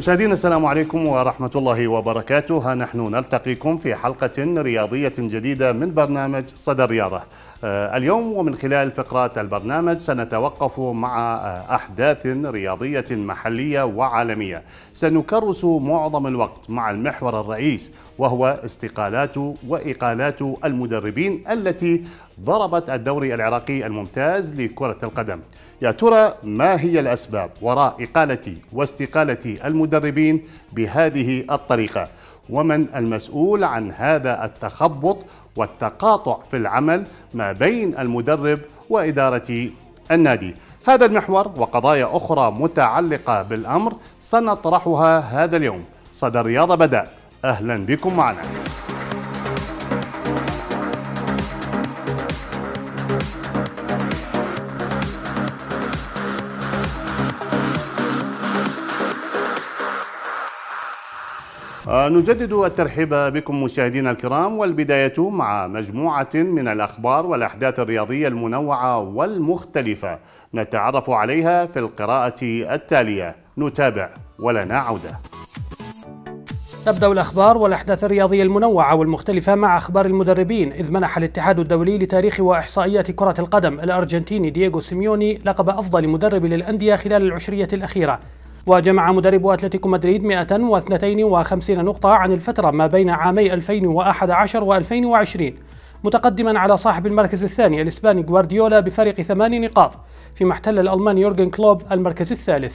مشاهدينا السلام عليكم ورحمة الله وبركاته. ها نحن نلتقيكم في حلقة رياضية جديدة من برنامج صدى الرياضة. آه، اليوم ومن خلال فقرات البرنامج سنتوقف مع آه، أحداث رياضية محلية وعالمية. سنكرس معظم الوقت مع المحور الرئيس وهو استقالات وإقالات المدربين التي ضربت الدوري العراقي الممتاز لكرة القدم. يا ترى ما هي الأسباب وراء إقالة واستقالة المدربين بهذه الطريقة؟ ومن المسؤول عن هذا التخبط والتقاطع في العمل ما بين المدرب وإدارة النادي؟ هذا المحور وقضايا أخرى متعلقة بالأمر سنطرحها هذا اليوم. صدى الرياضة بدأ. أهلا بكم معنا. آه، نجدد الترحيب بكم مشاهدينا الكرام والبداية مع مجموعة من الأخبار والأحداث الرياضية المنوعة والمختلفة نتعرف عليها في القراءة التالية. نتابع ولنا عودة تبدأ الأخبار والأحداث الرياضية المنوعة والمختلفة مع أخبار المدربين إذ منح الاتحاد الدولي لتاريخ وإحصائيات كرة القدم الأرجنتيني دييغو سيميوني لقب أفضل مدرب للأندية خلال العشرية الأخيرة. وجمع مدرب أتلتيكو مدريد 152 نقطة عن الفترة ما بين عامي 2011 و2020 متقدما على صاحب المركز الثاني الإسباني غوارديولا بفارق ثمان نقاط فيما احتل الألماني يورجن كلوب المركز الثالث.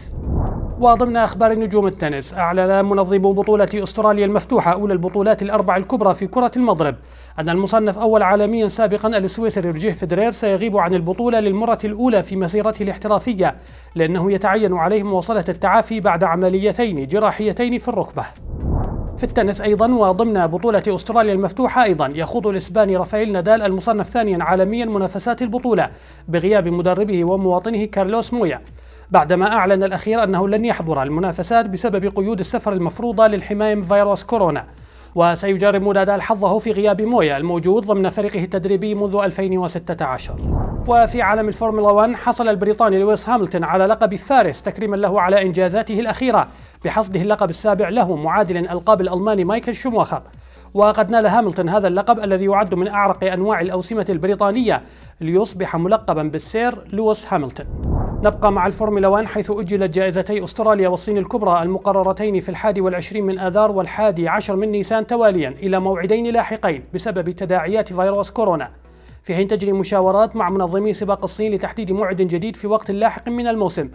وضمن أخبار نجوم التنس أعلن منظمو بطولة أستراليا المفتوحة أولى البطولات الأربع الكبرى في كرة المضرب. أن المصنف أول عالميا سابقا السويسري روجيه فيدرير سيغيب عن البطولة للمرة الأولى في مسيرته الاحترافية لأنه يتعين عليه مواصلة التعافي بعد عمليتين جراحيتين في الركبة. في التنس أيضا وضمن بطولة أستراليا المفتوحة أيضا يخوض الإسباني رافائيل نادال المصنف ثانيا عالميا منافسات البطولة بغياب مدربه ومواطنه كارلوس مويا. بعدما أعلن الأخير أنه لن يحضر المنافسات بسبب قيود السفر المفروضة للحماية من فيروس كورونا. وسيجرب نادال حظه في غياب مويا الموجود ضمن فريقه التدريبي منذ 2016 وفي عالم الفورمولا 1 حصل البريطاني لويس هاملتون على لقب فارس تكريما له على إنجازاته الأخيرة. بحصده اللقب السابع له معادل ألقاب الألماني مايكل شوماخر. وقد نال هاملتون هذا اللقب الذي يعد من أعرق أنواع الأوسمة البريطانية ليصبح ملقبا بالسير لويس هاملتون. نبقى مع الفورمولا 1 حيث أجلت جائزتي أستراليا والصين الكبرى المقررتين في الحادي والعشرين من آذار والحادي عشر من نيسان تواليا إلى موعدين لاحقين بسبب تداعيات فيروس كورونا. في حين تجري مشاورات مع منظمي سباق الصين لتحديد موعد جديد في وقت لاحق من الموسم.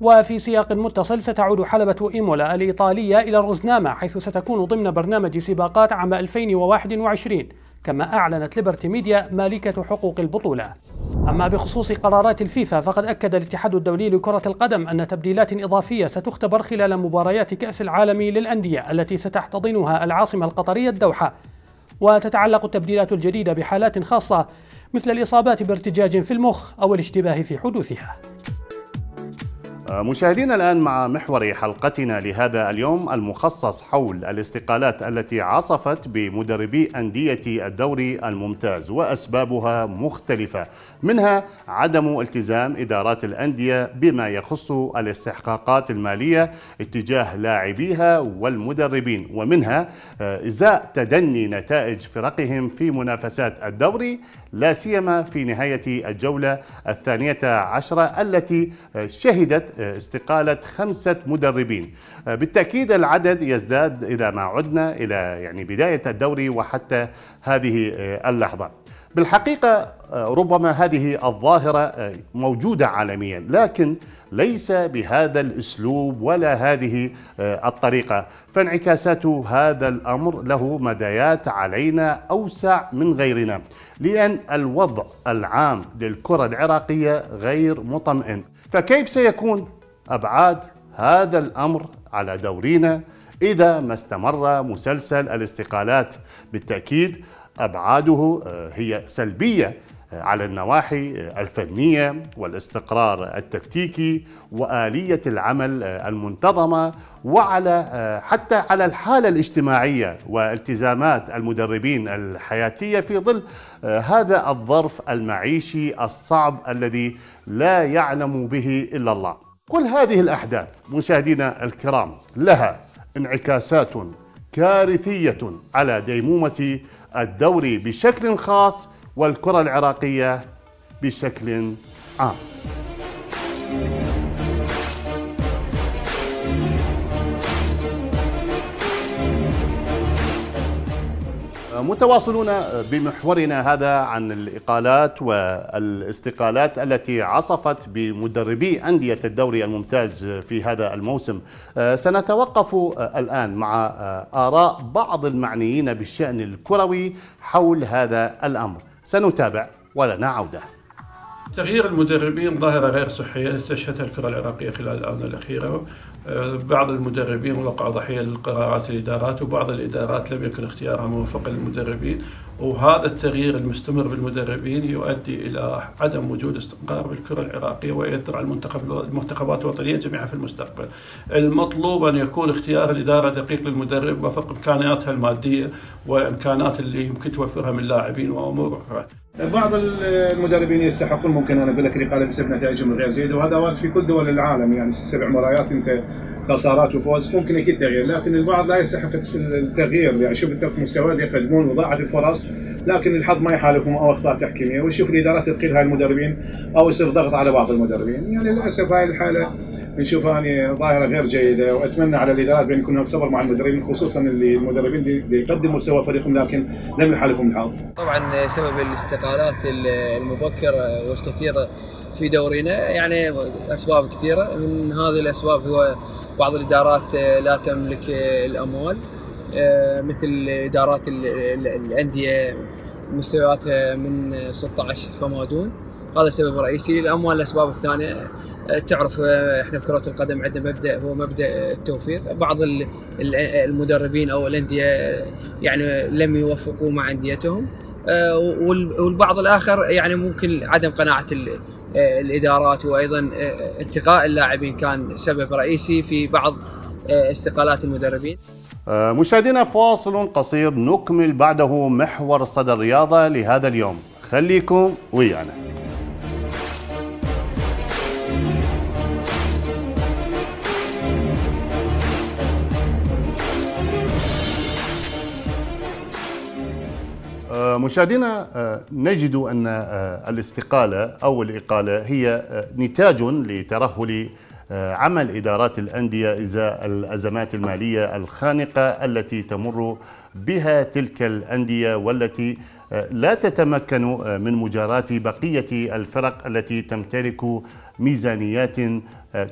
وفي سياق متصل ستعود حلبة إيمولا الإيطالية إلى الرزنامة حيث ستكون ضمن برنامج سباقات عام 2021 كما أعلنت ليبرتي ميديا مالكة حقوق البطولة. أما بخصوص قرارات الفيفا فقد أكد الاتحاد الدولي لكرة القدم أن تبديلات إضافية ستختبر خلال مباريات كأس العالم للأندية التي ستحتضنها العاصمة القطرية الدوحة. وتتعلق التبديلات الجديدة بحالات خاصة مثل الإصابات بارتجاج في المخ أو الاشتباه في حدوثها. مشاهدينا الآن مع محور حلقتنا لهذا اليوم المخصص حول الاستقالات التي عصفت بمدربي أندية الدوري الممتاز وأسبابها مختلفة. منها عدم التزام إدارات الأندية بما يخص الاستحقاقات المالية اتجاه لاعبيها والمدربين ومنها إزاء تدني نتائج فرقهم في منافسات الدوري لا سيما في نهاية الجولة الثانية عشرة التي شهدت استقالة خمسة مدربين. بالتأكيد العدد يزداد إذا ما عدنا إلى يعني بداية الدوري وحتى هذه اللحظة. بالحقيقة ربما هذه الظاهرة موجودة عالميا لكن ليس بهذا الأسلوب ولا هذه الطريقة. فانعكاسات هذا الأمر له مدايات علينا أوسع من غيرنا لأن الوضع العام للكرة العراقية غير مطمئن. فكيف سيكون أبعاد هذا الأمر على دورينا إذا ما استمر مسلسل الاستقالات؟ بالتأكيد أبعاده هي سلبية على النواحي الفنية والاستقرار التكتيكي وآلية العمل المنتظمة وعلى حتى على الحالة الاجتماعية والتزامات المدربين الحياتية في ظل هذا الظرف المعيشي الصعب الذي لا يعلم به إلا الله. كل هذه الأحداث مشاهدينا الكرام لها انعكاسات كارثية على ديمومة الدوري بشكل خاص والكرة العراقية بشكل عام. متواصلون بمحورنا هذا عن الإقالات والاستقالات التي عصفت بمدربي أندية الدوري الممتاز في هذا الموسم. سنتوقف الآن مع آراء بعض المعنيين بالشأن الكروي حول هذا الأمر. سنتابع ولنا عودة. تغيير المدربين ظاهرة غير صحية تشهدها الكرة العراقية خلال الآونة الأخيرة. آه، بعض المدربين وقعوا ضحية لقرارات الإدارات وبعض الإدارات لم يكن اختيارها موفقا للمدربين. وهذا التغيير المستمر بالمدربين يؤدي إلى عدم وجود استقرار بالكرة العراقية ويؤثر على المنتخب المنتخبات الوطنية جميعها في المستقبل. المطلوب أن يكون اختيار الإدارة دقيق للمدرب وفق إمكانياتها المادية وإمكانات اللي يمكن توفرها من لاعبين وأمور أخرى بعض المدربين يستحقون ممكن أنا أقول لك الاقاله بسبب نتائجهم الغير جيدة وهذا وارد في كل دول العالم يعني سبع مباريات أنت خسارات وفوز ممكن أكيد تغيير لكن البعض لا يستحق التغيير يعني شوف انت مستوى اللي يقدمون وضاعت الفرص لكن الحظ ما يحالفهم أو أخطاء تحكيمية ويشوف الإدارات تدخل هاي المدربين أو يصير ضغط على بعض المدربين يعني للأسف هاي الحالة نشوفها يعني ظاهرة غير جيدة وأتمنى على الإدارات بأن يكون هناك صبر مع المدربين خصوصا اللي المدربين اللي يقدموا مستوى فريقهم لكن لم يحالفهم الحظ. طبعا سبب الاستقالات المبكره والكثيره في دورينا يعني أسباب كثيرة. من هذه الأسباب هو بعض الإدارات لا تملك الأموال آه، مثل إدارات الأندية مستوياتها من 16 فما دون. هذا سبب رئيسي. الأموال الأسباب الثانية تعرف آه، إحنا بكره القدم عندنا مبدأ هو مبدأ التوفيق. بعض المدربين أو الأندية يعني لم يوفقوا مع أنديتهم. والبعض الآخر يعني ممكن عدم قناعة الإدارات وأيضا انتقاء اللاعبين كان سبب رئيسي في بعض استقالات المدربين. آه، مشاهدينا فاصل قصير. نكمل بعده محور صدى الرياضة لهذا اليوم. خليكم ويانا. مشاهدينا آه، نجد أن الاستقالة أو الإقالة هي نتاج لترهل آه، عمل إدارات الأندية إزاء الأزمات المالية الخانقة التي تمر بها تلك الأندية والتي آه، لا تتمكن آه، من مجاراة بقية الفرق التي تمتلك ميزانيات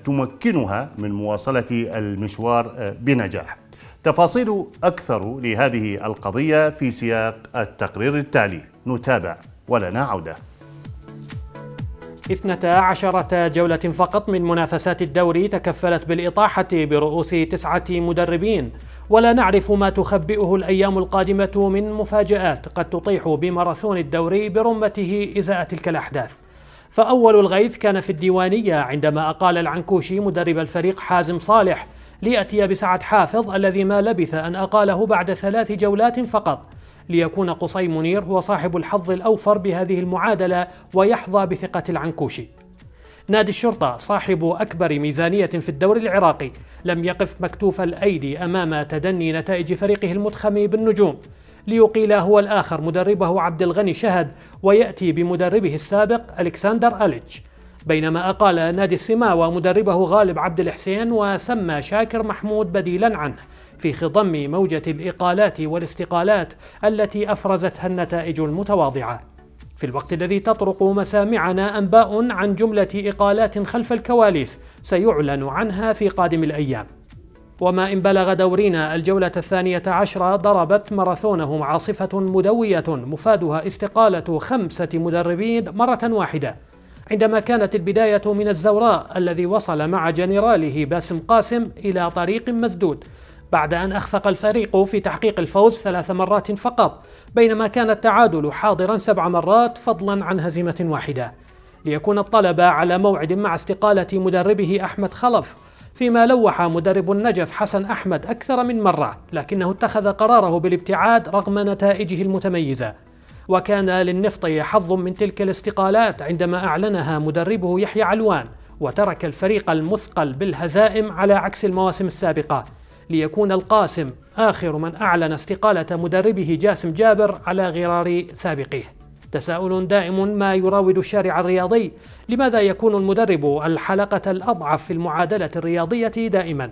تمكنها من مواصلة المشوار بنجاح. تفاصيل أكثر لهذه القضية في سياق التقرير التالي. نتابع ولنا عوده اثنتا عشرة جولة فقط من منافسات الدوري تكفلت بالإطاحة برؤوس تسعة مدربين ولا نعرف ما تخبئه الأيام القادمة من مفاجآت قد تطيح بماراثون الدوري برمته إزاء تلك الأحداث. فأول الغيث كان في الديوانية عندما أقال العنكوشي مدرب الفريق حازم صالح ليأتي بسعد حافظ الذي ما لبث أن أقاله بعد ثلاث جولات فقط ليكون قصي منير هو صاحب الحظ الأوفر بهذه المعادلة ويحظى بثقة العنكوشي. نادي الشرطة صاحب أكبر ميزانية في الدوري العراقي لم يقف مكتوف الأيدي أمام تدني نتائج فريقه المتخم بالنجوم ليقيل هو الآخر مدربه عبد الغني شهد ويأتي بمدربه السابق ألكسندر أليتش. بينما أقال نادي السماوة مدربه غالب عبد الحسين وسمى شاكر محمود بديلا عنه في خضم موجة الإقالات والاستقالات التي أفرزتها النتائج المتواضعة. في الوقت الذي تطرق مسامعنا أنباء عن جملة إقالات خلف الكواليس سيعلن عنها في قادم الأيام. وما إن بلغ دورنا الجولة الثانية عشرة ضربت ماراثونه عاصفة مدوية مفادها استقالة خمسة مدربين مرة واحدة عندما كانت البداية من الزوراء الذي وصل مع جنراله باسم قاسم إلى طريق مسدود بعد أن أخفق الفريق في تحقيق الفوز ثلاث مرات فقط بينما كان التعادل حاضرا سبع مرات فضلا عن هزيمة واحدة. ليكون الطلبة على موعد مع استقالة مدربه أحمد خلف فيما لوح مدرب النجف حسن أحمد أكثر من مرة لكنه اتخذ قراره بالابتعاد رغم نتائجه المتميزة. وكان للنفط حظ من تلك الاستقالات عندما أعلنها مدربه يحيى علوان وترك الفريق المثقل بالهزائم على عكس المواسم السابقة ليكون القاسم آخر من أعلن استقالة مدربه جاسم جابر على غرار سابقيه. تساؤل دائم ما يراود الشارع الرياضي لماذا يكون المدرب الحلقة الأضعف في المعادلة الرياضية دائما؟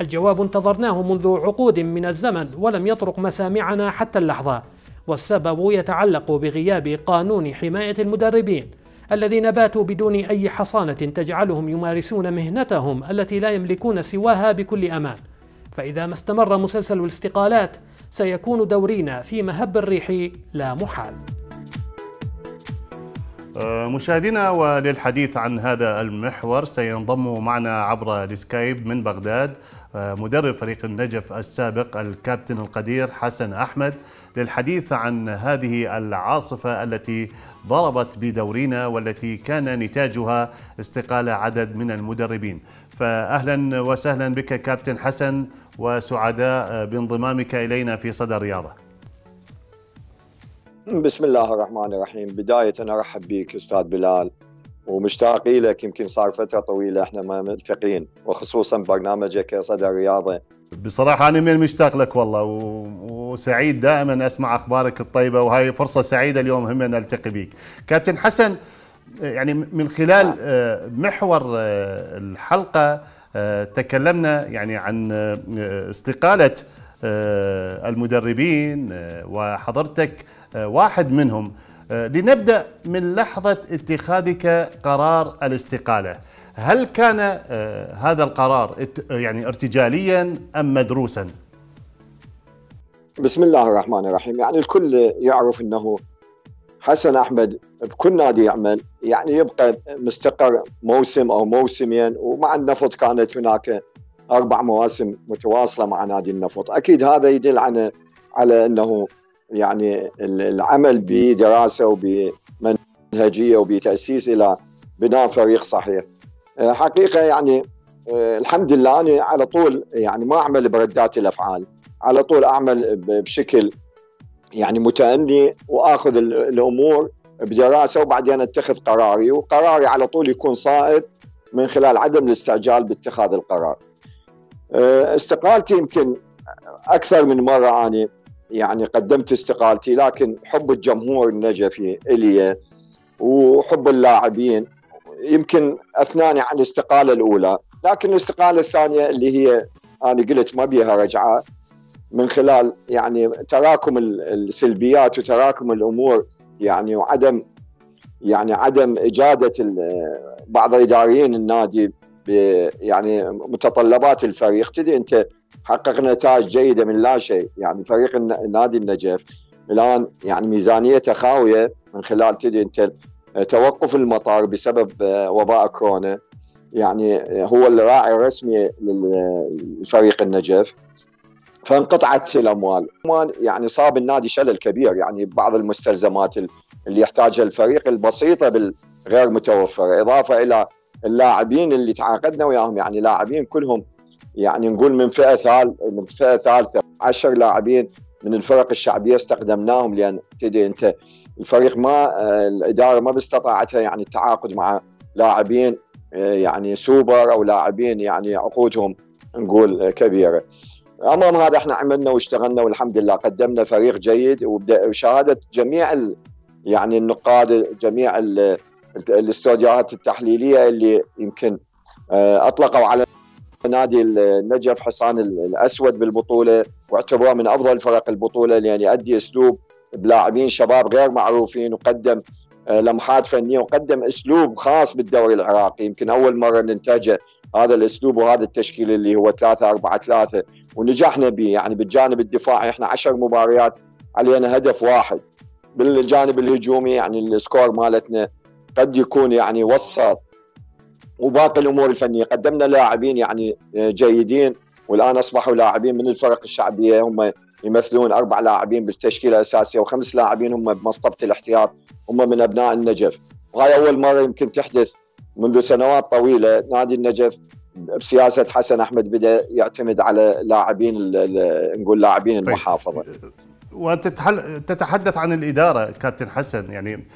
الجواب انتظرناه منذ عقود من الزمن ولم يطرق مسامعنا حتى اللحظة. والسبب يتعلق بغياب قانون حماية المدربين الذين باتوا بدون أي حصانة تجعلهم يمارسون مهنتهم التي لا يملكون سواها بكل أمان. فإذا ما استمر مسلسل الاستقالات سيكون دورينا في مهب الريح لا محال. آه، مشاهدينا وللحديث عن هذا المحور سينضم معنا عبر السكايب من بغداد مدرب فريق النجف السابق الكابتن القدير حسن أحمد للحديث عن هذه العاصفة التي ضربت بدورنا والتي كان نتاجها استقاله عدد من المدربين. فاهلا وسهلا بك كابتن حسن وسعداء بانضمامك إلينا في صدى الرياضه. بسم الله الرحمن الرحيم بداية أرحب بك أستاذ بلال ومشتاق لك يمكن صار فترة طويلة إحنا ما ملتقين وخصوصا برنامجك صدى الرياضة. بصراحة أنا من مشتاق لك والله وسعيد دائما أسمع أخبارك الطيبة وهي فرصة سعيدة اليوم هم نلتقي بك كابتن حسن يعني من خلال آه، محور آه، الحلقة آه، تكلمنا يعني عن استقالة المدربين وحضرتك واحد منهم. لنبدأ من لحظة اتخاذك قرار الاستقالة. هل كان هذا القرار يعني ارتجاليا أم مدروسا؟ بسم الله الرحمن الرحيم. يعني الكل يعرف أنه حسن أحمد بكل نادي يعمل يعني يبقى مستقر موسم أو موسمين ومع النفط كانت هناك أربع مواسم متواصلة مع نادي النفط. أكيد هذا يدل على على أنه يعني العمل بدراسة وبمنهجية وبتأسيس إلى بناء فريق صحيح. آه، حقيقة يعني آه، الحمد لله أنا على طول يعني ما أعمل بردات الأفعال، على طول أعمل بشكل يعني متأني وأخذ الأمور بدراسة وبعدين أتخذ قراري وقراري على طول يكون صائب من خلال عدم الاستعجال باتخاذ القرار. آه، استقالتي يمكن أكثر من مرة أني يعني قدمت استقالتي لكن حب الجمهور النجفي إلي وحب اللاعبين يمكن اثناني عن الاستقالة الأولى. لكن الاستقالة الثانية اللي هي أنا قلت ما بيها رجعة من خلال يعني تراكم السلبيات وتراكم الأمور يعني وعدم يعني عدم إجادة بعض إداريين النادي يعني متطلبات الفريق. تدري أنت حقق نتائج جيدة من لا شيء. يعني فريق نادي النجف الآن يعني ميزانيته خاوية من خلال تدري انت توقف المطار بسبب آه، وباء كورونا. يعني هو الراعي الرسمي لفريق النجف. فانقطعت الأموال. يعني صاب النادي شلل كبير. يعني بعض المستلزمات اللي يحتاجها الفريق البسيطة بالغير متوفرة. إضافة إلى اللاعبين اللي تعاقدنا وياهم. يعني لاعبين كلهم يعني نقول من فئة ثالث من فئة ثالثة 10 لاعبين من الفرق الشعبية استخدمناهم لأن تدري أنت الفريق ما الإدارة ما باستطاعتها يعني التعاقد مع لاعبين يعني سوبر أو لاعبين يعني عقودهم نقول كبيرة. امام هذا إحنا عملنا واشتغلنا والحمد لله قدمنا فريق جيد وشهادة جميع يعني النقاد جميع الاستوديوهات التحليلية اللي يمكن آه، أطلقوا على نادي النجف حصان الأسود بالبطولة واعتبروه من أفضل فرق البطولة لأن يؤدي أسلوب بلاعبين شباب غير معروفين وقدم آه، لمحات فنية وقدم أسلوب خاص بالدوري العراقي. يمكن أول مرة ننتجه هذا الأسلوب وهذا التشكيل اللي هو 3 4 3 ونجحنا به. يعني بالجانب الدفاعي إحنا 10 مباريات علينا هدف واحد. بالجانب الهجومي يعني السكور مالتنا قد يكون يعني وسط وباقي الأمور الفنية. قدمنا لاعبين يعني آه، جيدين والآن أصبحوا لاعبين من الفرق الشعبية. هم يمثلون أربع لاعبين بالتشكيلة الأساسية وخمس لاعبين هم بمصطبة الاحتياط. هم من أبناء النجف. وهي أول مرة يمكن تحدث منذ سنوات طويلة. نادي النجف بسياسة حسن أحمد بدأ يعتمد على لاعبين نقول لاعبين طيب. المحافظة. وانت تتحدث عن الإدارة كابتن حسن. يعني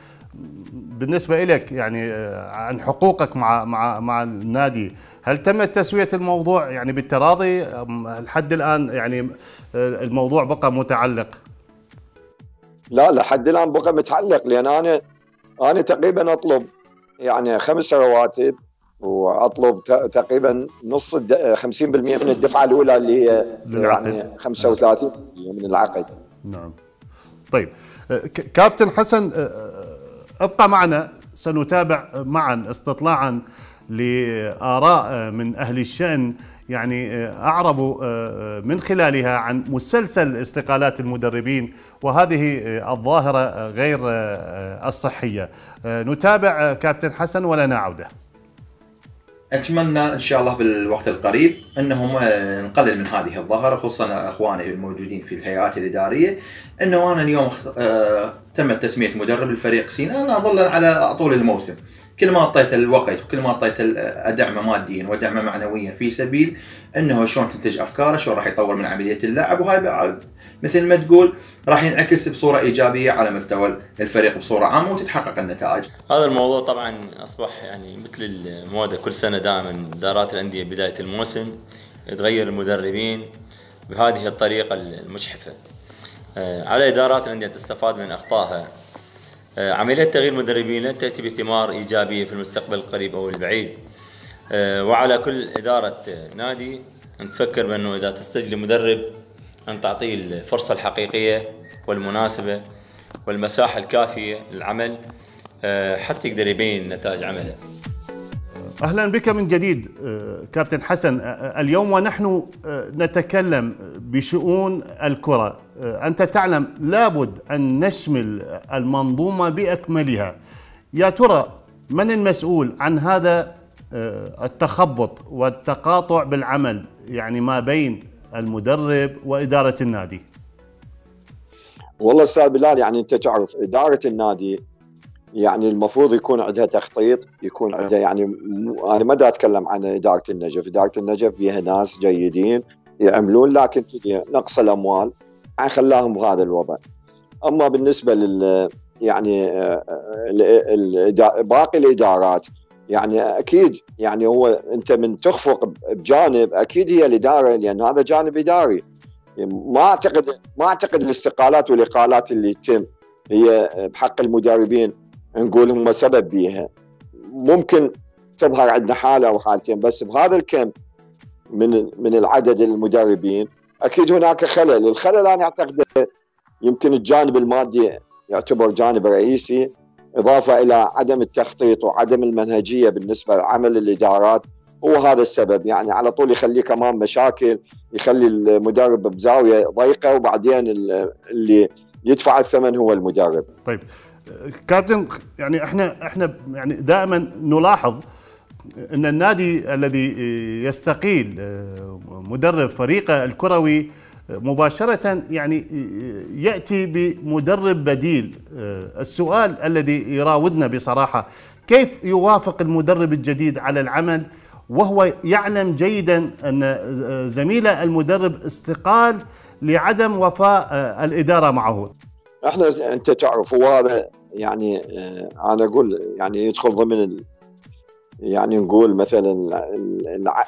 بالنسبة لك يعني آه، عن حقوقك مع مع مع النادي هل تمت تسوية الموضوع؟ يعني بالتراضي لحد الآن يعني آه، الموضوع بقى متعلق. لا لحد الآن بقى متعلق لأن أنا أنا تقريبا أطلب يعني خمس رواتب وأطلب تقريبا نص 50% من الدفعة الأولى اللي هي يعني 35 من العقد. نعم. طيب كابتن حسن ابقى معنا. سنتابع معا استطلاعا لآراء من أهل الشأن. يعني اعربوا من خلالها عن مسلسل استقالات المدربين وهذه الظاهرة غير الصحية. نتابع كابتن حسن ولنا عوده أتمنى إن شاء الله بالوقت القريب أنهم نقلل من هذه الظاهرة خصوصا أخواني الموجودين في الهيئات الإدارية أنه أنا اليوم آه، تم تسميه مدرب الفريق سينا. أنا أظل على طول الموسم. كل ما أعطيت الوقت وكل ما أعطيت ادعمه ماديا ودعمه معنويا في سبيل أنه شلون تنتج أفكاره شلون راح يطور من عملية اللاعب وهاي بعد مثل ما تقول راح ينعكس بصورة إيجابية على مستوى الفريق بصورة عامة وتتحقق النتائج. هذا الموضوع طبعا أصبح يعني مثل الموضه كل سنة دائما إدارات الأندية بداية الموسم تغير المدربين بهذه الطريقة المجحفة. آه، على إدارات الأندية تستفاد من أخطائها. آه، عملية تغيير المدربين لن تأتي بثمار إيجابية في المستقبل القريب أو البعيد. آه، وعلى كل إدارة نادي ان تفكر بأنه إذا تستجلب مدرب أن تعطيه الفرصة الحقيقية والمناسبة والمساحة الكافية للعمل آه، حتى يقدر يبين نتائج عمله. أهلا بك من جديد آه، كابتن حسن. آه، اليوم ونحن نتكلم بشؤون الكرة. أنت تعلم لابد أن نشمل المنظومة بأكملها. يا ترى من المسؤول عن هذا التخبط والتقاطع بالعمل؟ يعني ما بين المدرب وإدارة النادي؟ والله أستاذ بلال يعني أنت تعرف إدارة النادي يعني المفروض يكون عندها تخطيط يكون عندها يعني أنا ما أتكلم عن إدارة النجف، إدارة النجف فيها ناس جيدين يعملون لكن نقص الأموال يعني خلاهم بهذا الوضع. أما بالنسبة لل يعني آه، آه، باقي الإدارات يعني أكيد يعني هو أنت من تخفق بجانب أكيد هي الإدارة لأن هذا جانب إداري. ما أعتقد ما أعتقد الاستقالات والإقالات اللي تتم هي بحق المدربين نقول هم سبب بيها. ممكن تظهر عندنا حالة أو حالتين بس بهذا الكم من من العدد المدربين أكيد هناك خلل، الخلل أنا أعتقد يمكن الجانب المادي يعتبر جانب رئيسي. إضافة إلى عدم التخطيط وعدم المنهجية بالنسبة لعمل الإدارات هو هذا السبب. يعني على طول يخليه كمان مشاكل يخلي المدرب بزاوية ضيقة وبعدين اللي يدفع الثمن هو المدرب. طيب كابتن يعني إحنا إحنا يعني دائما نلاحظ إن النادي الذي يستقيل آه، مدرب فريقه الكروي مباشرة يعني يأتي بمدرب بديل. آه، السؤال الذي يراودنا بصراحة كيف يوافق المدرب الجديد على العمل؟ وهو يعلم جيدا أن زميله المدرب استقال لعدم وفاء آه، الإدارة معه. إحنا انت تعرف هذا يعني آه، أنا أقول يعني يدخل ضمن يعني نقول مثلا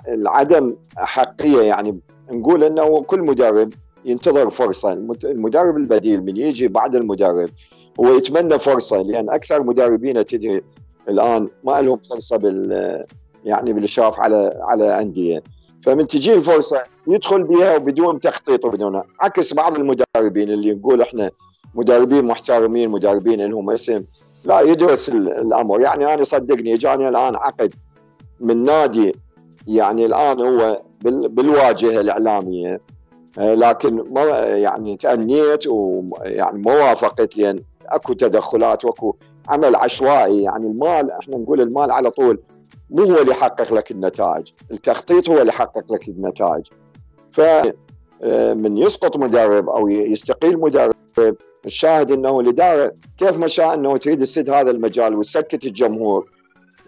العدم حقية يعني نقول إنه كل مدرب ينتظر فرصة. المدرب البديل من يجي بعد المدرب هو يتمنى فرصة لأن أكثر مدربين تدري الآن ما لهم فرصة بال يعني بالاشراف على على أندية. فمن تجي الفرصة يدخل بها وبدون تخطيط وبدون عكس بعض المدربين اللي نقول إحنا مدربين محترمين مدربين لهم اسم لا يدرس الأمر. يعني أنا صدقني اجاني الآن عقد من نادي يعني الآن هو بالواجهة الإعلامية. آه، لكن ما يعني تأنيت ويعني ما وافقت لأن أكو تدخلات وأكو عمل عشوائي. يعني المال إحنا نقول المال على طول مو هو اللي يحقق لك النتائج. التخطيط هو اللي يحقق لك النتائج. ف آه، من يسقط مدرب أو يستقيل مدرب الشاهد إنه الاداره كيف ما شاء إنه تريد تسد هذا المجال وتسكت الجمهور.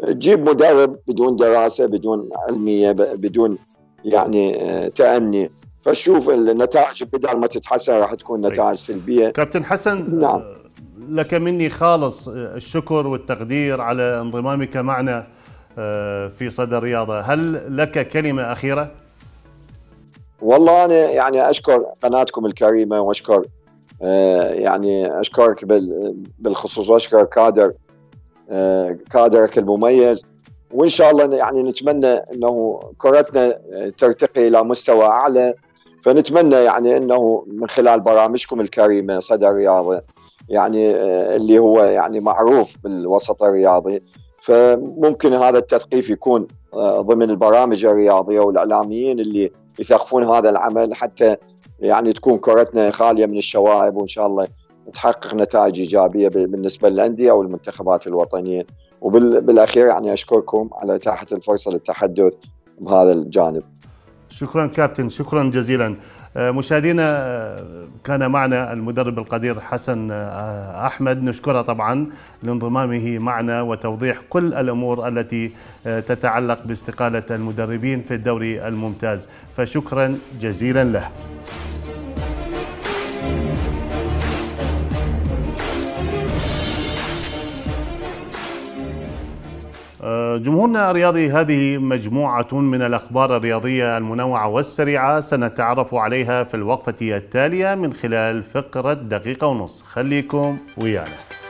تجيب مدرب بدون دراسة بدون علمية بدون يعني آه، تأني. فشوف النتائج بدل ما تتحسن راح تكون طيب. نتائج سلبية. كابتن حسن نعم. لك مني خالص الشكر والتقدير على انضمامك معنا آه، في صدى الرياضة هل لك كلمة أخيرة؟ والله أنا يعني أشكر قناتكم الكريمة وأشكر آه، يعني أشكرك بالخصوص وأشكر كادر آه، كادرك المميز. وإن شاء الله يعني نتمنى أنه كرتنا ترتقي إلى مستوى أعلى. فنتمنى يعني أنه من خلال برامجكم الكريمة صدى الرياضة يعني اللي هو يعني معروف بالوسط الرياضي. فممكن هذا التثقيف يكون آه، ضمن البرامج الرياضية والإعلاميين اللي يثقفون هذا العمل حتى يعني تكون كرتنا خالية من الشوائب وإن شاء الله تحقق نتائج إيجابية بالنسبة للأندية والمنتخبات الوطنية. وبالاخير يعني أشكركم على إتاحة الفرصة للتحدث بهذا الجانب. شكرا كابتن شكرا جزيلا. آه، مشاهدينا آه، كان معنا المدرب القدير حسن آه، أحمد. نشكره طبعا لانضمامه معنا وتوضيح كل الأمور التي تتعلق باستقالة المدربين في الدوري الممتاز. فشكرا جزيلا له. جمهورنا الرياضي هذه مجموعة من الأخبار الرياضية المنوعة والسريعة سنتعرف عليها في الوقفة التالية من خلال فقرة دقيقة ونص. خليكم ويانا.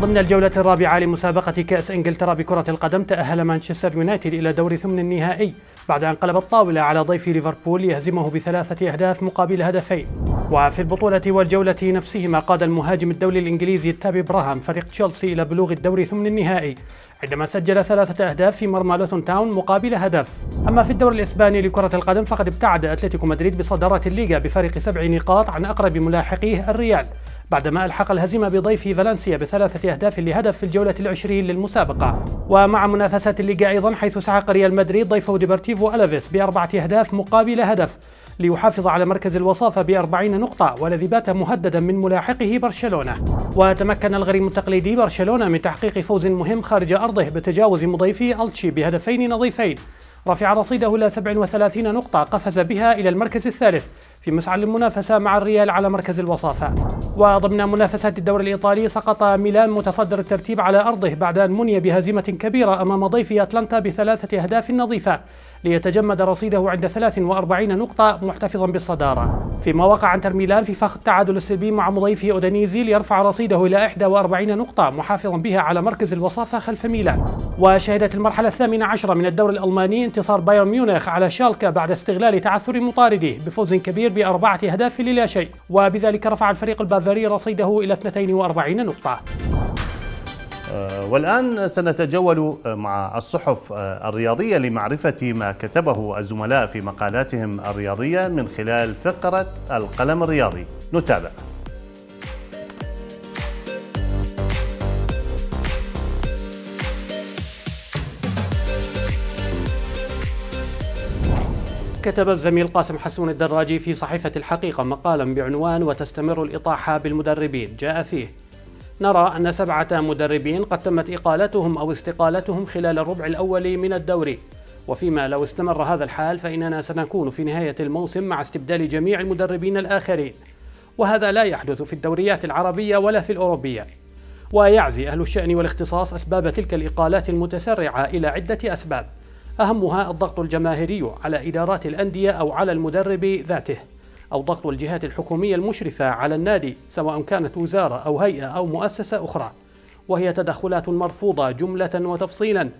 ضمن الجولة الرابعة لمسابقة كأس إنجلترا بكرة القدم تأهل مانشستر يونايتد إلى دور ثمن النهائي بعد أن قلب الطاولة على ضيفه ليفربول ليهزمه بثلاثة أهداف مقابل هدفين. وفي البطولة والجولة نفسهما قاد المهاجم الدولي الإنجليزي تامي أبراهام فريق تشيلسي إلى بلوغ الدور ثمن النهائي عندما سجل ثلاثة أهداف في مرمى لوتون تاون مقابل هدف. أما في الدوري الإسباني لكرة القدم فقد ابتعد أتلتيكو مدريد بصدارة الليغا بفارق سبع نقاط عن أقرب ملاحقيه الريال. بعدما ألحق الهزيمة بضيفه فالنسيا بثلاثة أهداف لهدف في الجولة العشرين للمسابقة. ومع منافسات الليغا أيضا حيث سحق ريال مدريد ضيفه ديبورتيفو ألافيس بأربعة أهداف مقابل هدف. ليحافظ على مركز الوصافة بأربعين نقطة والذي بات مهددا من ملاحقه برشلونة. وتمكن الغريم التقليدي برشلونة من تحقيق فوز مهم خارج أرضه بتجاوز مضيفه ألتشي بهدفين نظيفين. رفع رصيده إلى 37 نقطة قفز بها إلى المركز الثالث في مسعى للمنافسة مع الريال على مركز الوصافة. وضمن منافسات الدوري الإيطالي سقط ميلان متصدر الترتيب على أرضه بعد أن مني بهزيمة كبيرة أمام ضيفه أتلانتا بثلاثة أهداف نظيفة. ليتجمد رصيده عند 43 نقطة محتفظا بالصدارة. فيما وقع انتر ميلان في فخ التعادل السلبي مع مضيفه أودينيزي ليرفع رصيده إلى 41 نقطة محافظا بها على مركز الوصافة خلف ميلان. وشهدت المرحلة الثامنة عشرة من الدوري الألماني انتصار بايرن ميونخ على شالكه بعد استغلال تعثر مطارده بفوز كبير بأربعة أهداف للا شيء. وبذلك رفع الفريق البافاري رصيده إلى 42 نقطة. والآن سنتجول مع الصحف آه، الرياضية لمعرفة ما كتبه الزملاء في مقالاتهم الرياضية من خلال فقرة القلم الرياضي. نتابع. كتب الزميل قاسم حسون الدراجي في صحيفة الحقيقة مقالا بعنوان وتستمر الإطاحة بالمدربين جاء فيه. نرى أن سبعة مدربين قد تمت إقالتهم أو استقالتهم خلال الربع الأول من الدوري. وفيما لو استمر هذا الحال فإننا سنكون في نهاية الموسم مع استبدال جميع المدربين الآخرين. وهذا لا يحدث في الدوريات العربية ولا في الأوروبية. ويعزي أهل الشأن والاختصاص أسباب تلك الإقالات المتسرعة إلى عدة أسباب. أهمها الضغط الجماهيري على إدارات الأندية أو على المدرب ذاته. أو ضغط الجهات الحكومية المشرفة على النادي سواء كانت وزارة أو هيئة أو مؤسسة أخرى. وهي تدخلات مرفوضة جملة وتفصيلا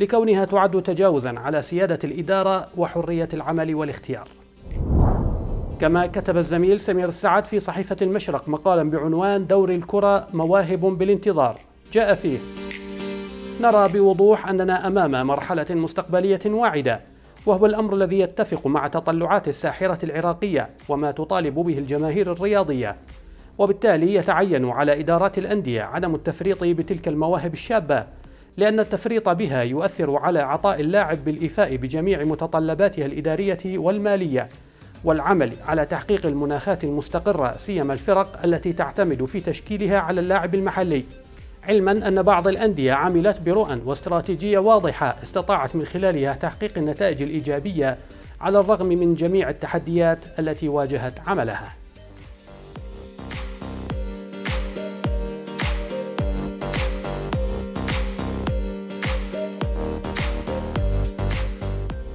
لكونها تعد تجاوزا على سيادة الإدارة وحرية العمل والاختيار. كما كتب الزميل سمير السعد في صحيفة المشرق مقالا بعنوان دور الكرة مواهب بالانتظار. جاء فيه نرى بوضوح أننا أمام مرحلة مستقبلية واعدة وهو الأمر الذي يتفق مع تطلعات الساحرة العراقية وما تطالب به الجماهير الرياضية. وبالتالي يتعين على إدارات الأندية عدم التفريط بتلك المواهب الشابة لأن التفريط بها يؤثر على عطاء اللاعب بالإيفاء بجميع متطلباتها الإدارية والمالية والعمل على تحقيق المناخات المستقرة سيما الفرق التي تعتمد في تشكيلها على اللاعب المحلي. علما أن بعض الأندية عملت برؤى واستراتيجية واضحة استطاعت من خلالها تحقيق النتائج الإيجابية على الرغم من جميع التحديات التي واجهت عملها.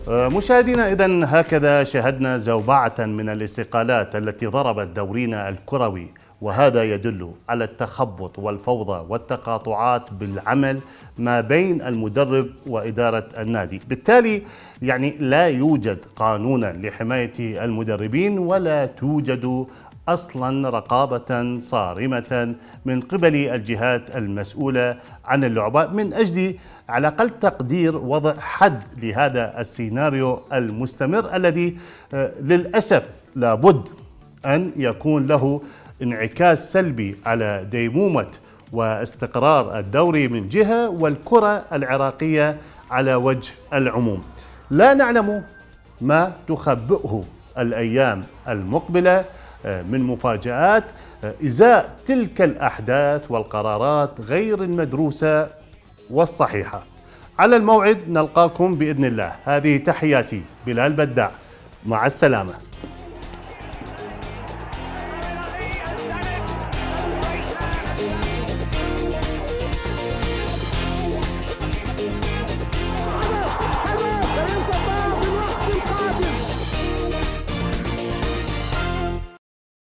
مشاهدينا اذا هكذا شهدنا زوبعة من الاستقالات التي ضربت دورينا الكروي. وهذا يدل على التخبط والفوضى والتقاطعات بالعمل ما بين المدرب وإدارة النادي، بالتالي يعني لا يوجد قانونا لحماية المدربين ولا توجد أصلا رقابة صارمة من قبل الجهات المسؤولة عن اللعبة. من أجل على أقل تقدير وضع حد لهذا السيناريو المستمر الذي آه، للأسف لابد أن يكون له انعكاس سلبي على ديمومة واستقرار الدوري من جهة والكرة العراقية على وجه العموم. لا نعلم ما تخبئه الأيام المقبلة آه، من مفاجآت آه، إزاء تلك الأحداث والقرارات غير المدروسة والصحيحة. على الموعد نلقاكم بإذن الله، هذه تحياتي بلال بداع مع السلامة.